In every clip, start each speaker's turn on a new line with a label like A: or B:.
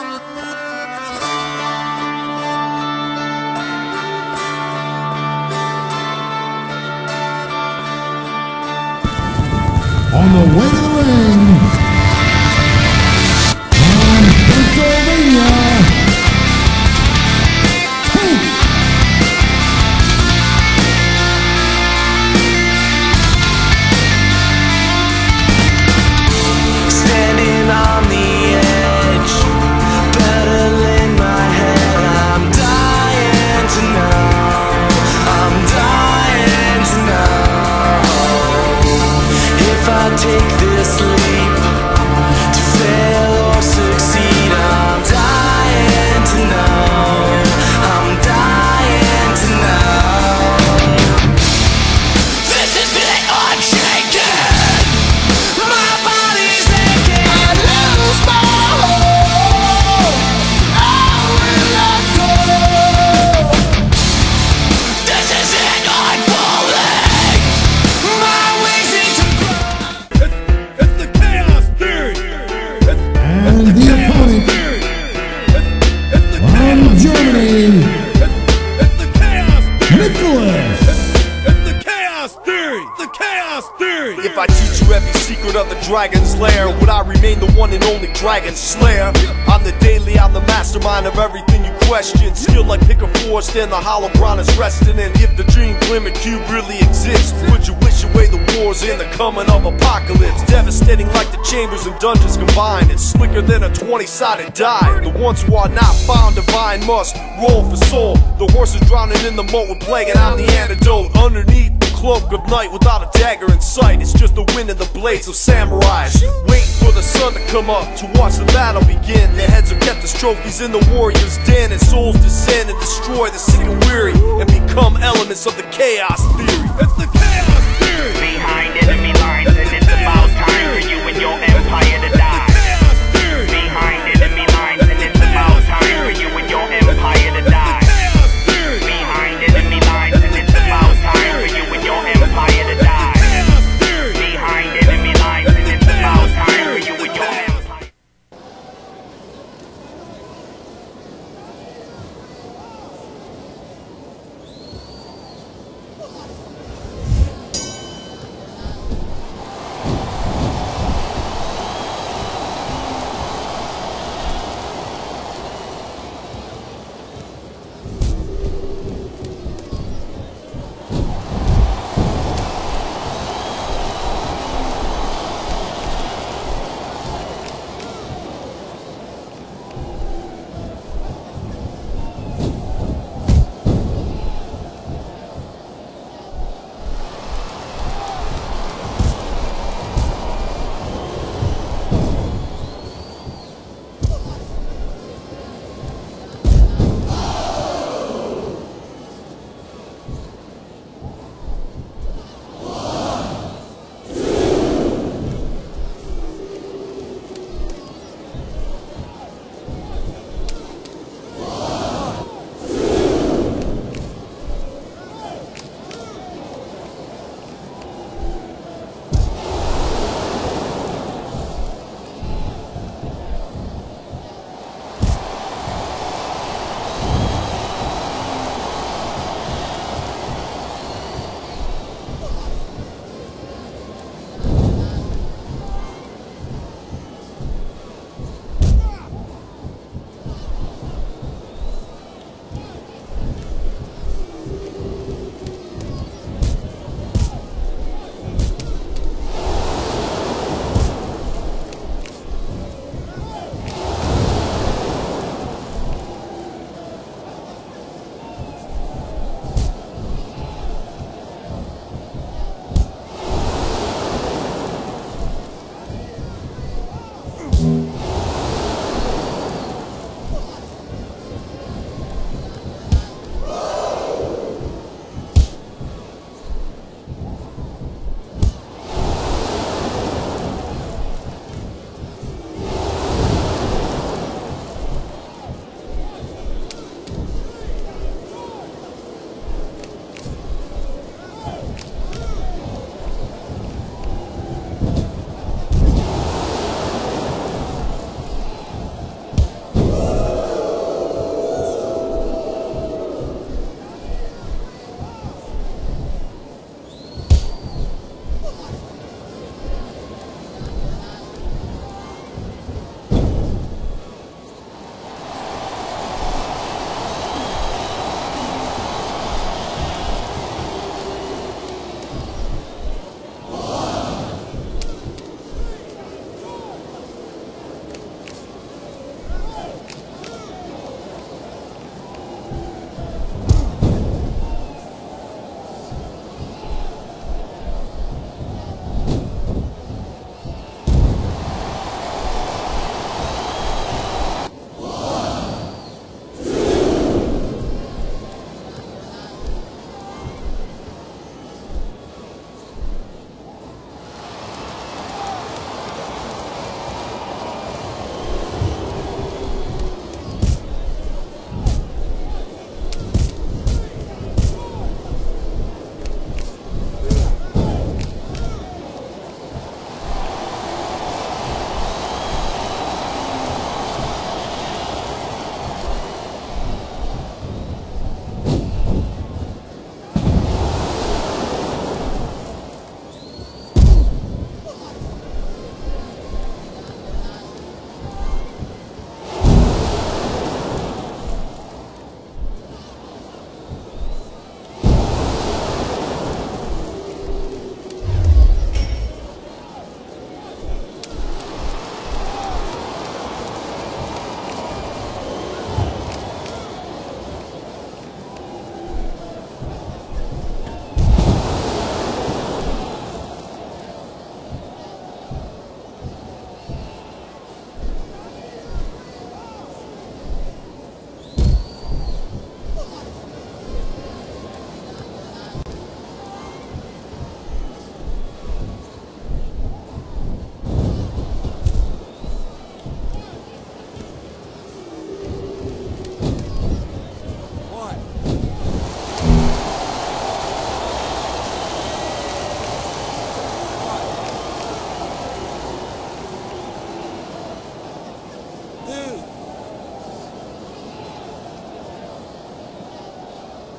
A: On the way to the ring,
B: take this
C: It's the chaos theory.
A: The
C: chaos theory.
D: If I teach you every secret of the dragon's lair, would I remain the one and only dragon slayer? I'm the daily, I'm the mastermind of everything you question. Skill like pick a forest and the hollow ground is resting in. If the dream glimmer cube really exists, would you wish away the wars and the coming of apocalypse? Devastating like the chambers and dungeons combined. It's slicker than a 20 sided die. The ones who are not found divine must roll for soul. The horse is drowning in the moat with plague, and I'm the antidote. Underneath cloak of night without a dagger in sight. It's just the wind and the blades of samurais. Waiting for the sun to come up to watch the battle begin. Their heads are kept as trophies in the warrior's den, and souls descend and destroy the sick and weary and become elements of the chaos theory.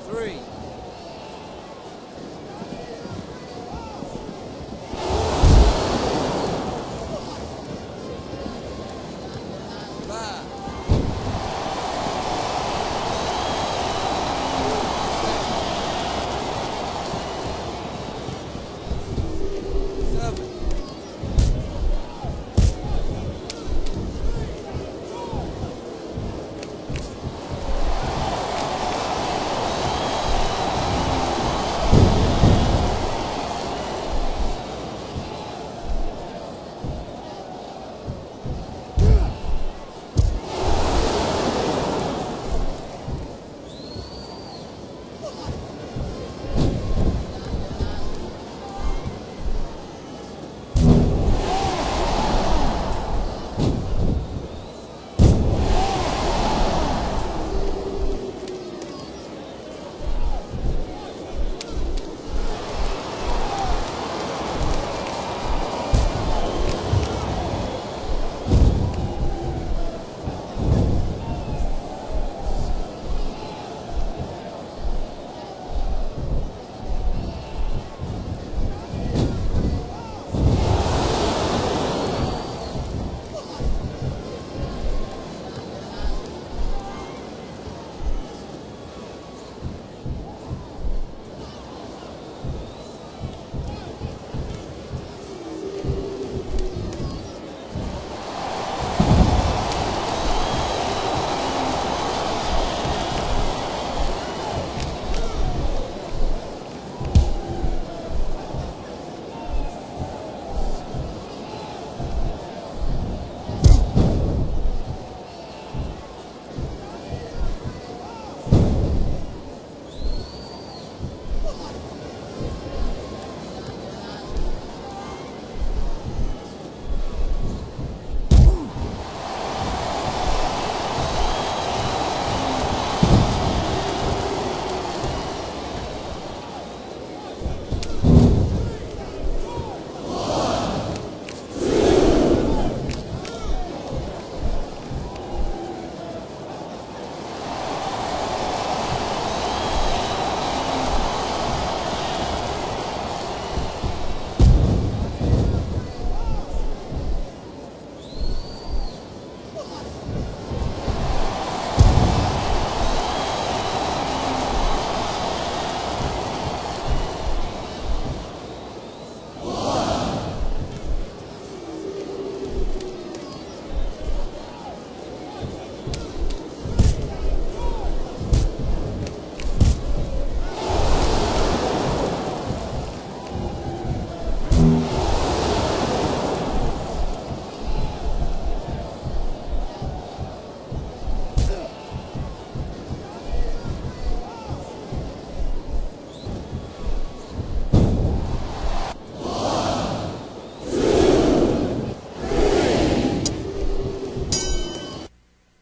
C: three.